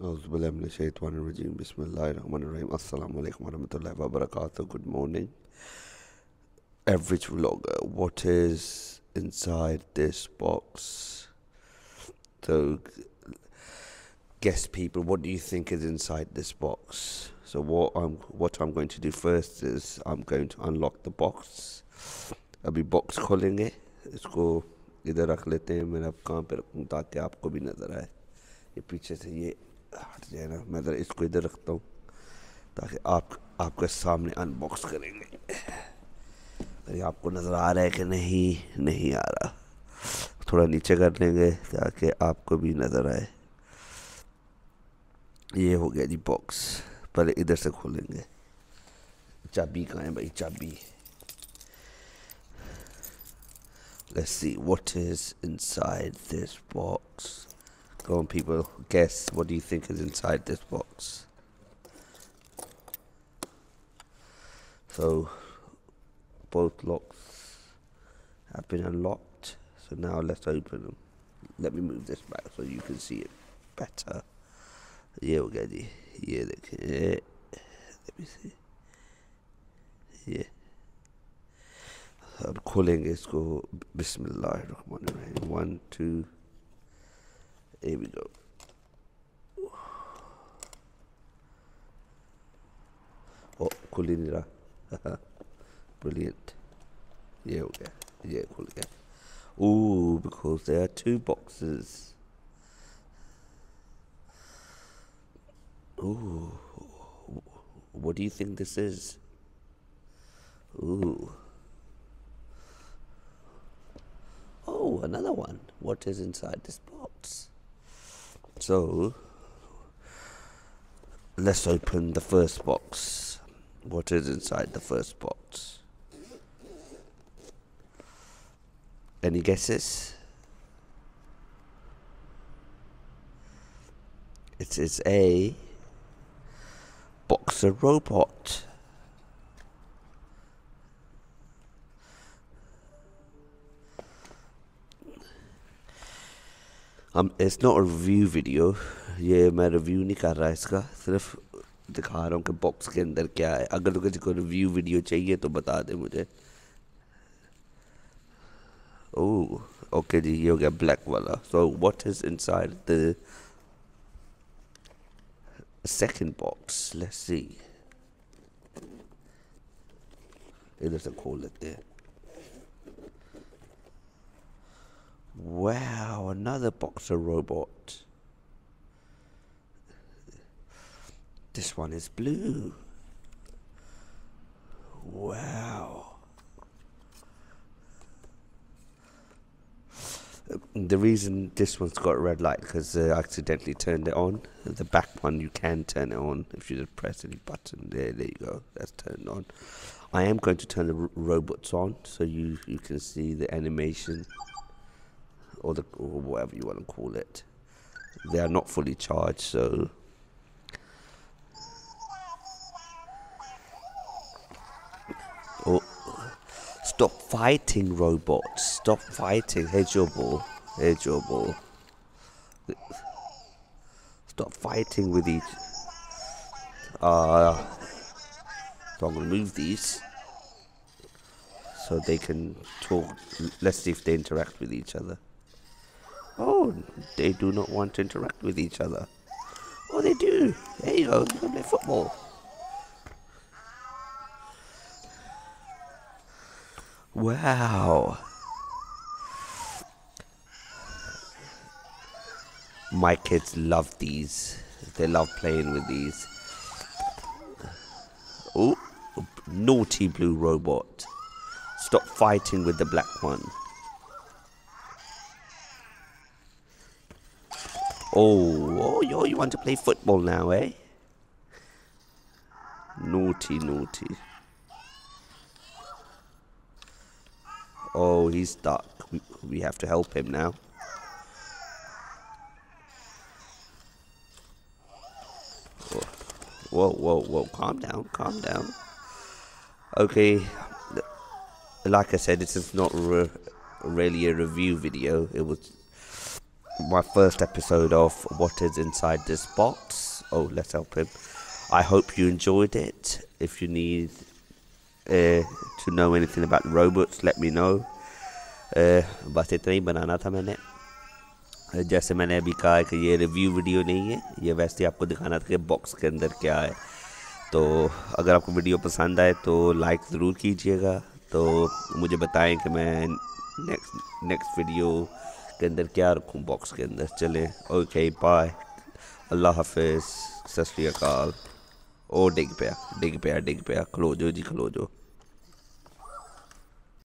Auzubillahiminash-shaytanir-rajim. Bismillahir-rahmanir-rahim. Assalamu alaikum warahmatullahi wabarakatuh. Good morning. Average vlogger, what is inside this box? So, guess people, what do you think is inside this box? So what I'm what I'm going to do first is I'm going to unlock the box. अभी box खोलेंगे इसको इधर रख लेते हैं मैं अब कहाँ पे रखूँ ताकि आपको भी नज़र आए ये पीछे से ये हट जाए ना मैं ज़रा इसको इधर रखता हूँ, ताकि आप, आपके सामने अनबॉक्स करेंगे। अरे, आपको नज़र आ रहा है कि नहीं? नहीं आ रहा। थोड़ा नीचे कर लेंगे, ताकि आपको भी नज़र आए। ये हो गया जी बॉक्स पहले इधर से खोलेंगे। चाबी कहाँ है भाई? चाबी। Let's see what is inside this box. Go on, people. Guess. What do you think is inside this box? So, both locks have been unlocked. So now let's open them. Let me move this back so you can see it better. Yeah, we're getting yeah, look, yeah. Let me see. Yeah. I'm calling it. Go Bismillah Rahman Rahim. One, two. Here we go. Oh, cool it Brilliant. Yeah, okay. Yeah, cool again. Ooh, because there are two boxes. Ooh. What do you think this is? Ooh. Oh, another one. What is inside this box? So, let's open the first box. What is inside the first box? Any guesses? It is a boxer robot. हम it's not review video ये मैं review नहीं कर रहा इसका, सिर्फ़ दिखा रहा हूँ कि बॉक्स के अंदर क्या है। अगर तो किसी को रिव्यू वीडियो चाहिए तो बता दे मुझे। ओह ओके जी, ये हो गया ब्लैक वाला। So what is inside the second box let's see इधर से खोल लेते हैं। Wow, another boxer robot. This one is blue. Wow. The reason this one's got a red light because uh, I accidentally turned it on. The back one you can turn it on if you just press any button. There, there you go. That's turned on. I am going to turn the robots on so you you can see the animation or the or whatever you want to call it. They are not fully charged, so Oh, stop fighting, robots! Stop fighting. Here's your ball. Here's your ball. Stop fighting with each. Uh, so I'm gonna move these so they can talk. Let's see if they interact with each other. Oh, they do not want to interact with each other. Oh, they do. There you go. They play football. Wow. My kids love these. They love playing with these. Oh, naughty blue robot. Stop fighting with the black one. Oh, oh, you, you want to play football now, eh? Naughty, naughty. Oh, he's stuck. We, we have to help him now. Whoa, whoa, whoa. Calm down, calm down. Okay. Like I said, this is not re really a review video. It was my first episode of What Is Inside This Box. Oh, let's help him. I hope you enjoyed it. If you need uh, to know anything about the robots, let me know. Uh, बस इतना ही बनाना था मैंने Uh, जैसे मैंने अभी कहा है कि ये रिव्यू वीडियो नहीं है ये वैसे ही आपको दिखाना था कि बॉक्स के अंदर क्या है तो अगर आपको वीडियो पसंद आए तो लाइक ज़रूर कीजिएगा तो मुझे बताएँ कि मैं नेक्स्ट नेक्स्ट वीडियो के अंदर, क्या रखूँ बॉक्स के अंदर? चलें ओके बाय अल्लाह हाफिज़, सत श्री अकाल. ओ, डिग पिया डिग पिया डिग पिया. खलो जो जी, खलो जो.